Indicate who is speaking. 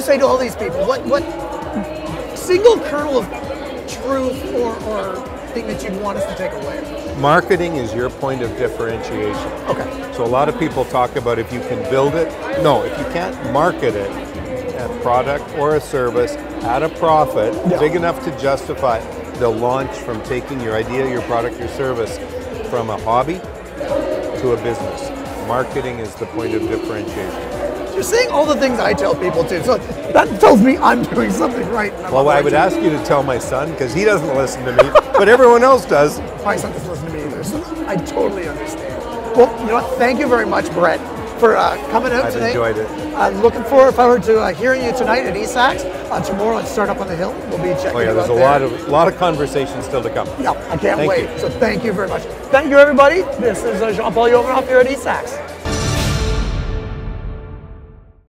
Speaker 1: say to all these people? What what single kernel of truth or, or thing that you'd want us to take away?
Speaker 2: Marketing is your point of differentiation.
Speaker 1: Okay.
Speaker 2: So a lot of people talk about if you can build it. No, if you can't market it, a product or a service at a profit
Speaker 1: Yeah.
Speaker 2: big enough to justify the launch from taking your idea, your product, your service from a hobby to a business. Marketing is the point of differentiation.
Speaker 1: You're saying all the things I tell people too. So that tells me I'm doing something right.
Speaker 2: Well, I would ask you to tell my son because he doesn't listen to me, but everyone else does.
Speaker 1: My son doesn't listen to me either, so I totally understand. Well, you know what? Thank you very much, Brett, for uh, coming out
Speaker 2: I've
Speaker 1: today.
Speaker 2: enjoyed it.
Speaker 1: I'm looking forward, if I were to uh, hearing you tonight at ESAX, uh, tomorrow at Startup on the Hill. We'll be checking
Speaker 2: Oh yeah, there's a
Speaker 1: there.
Speaker 2: lot of lot of conversation still to come.
Speaker 1: Yeah, I can't
Speaker 2: Thank
Speaker 1: wait.
Speaker 2: you.
Speaker 1: So thank you very much. Thank you, everybody. This is uh, Jean-Paul Yovanoff here at ESAX.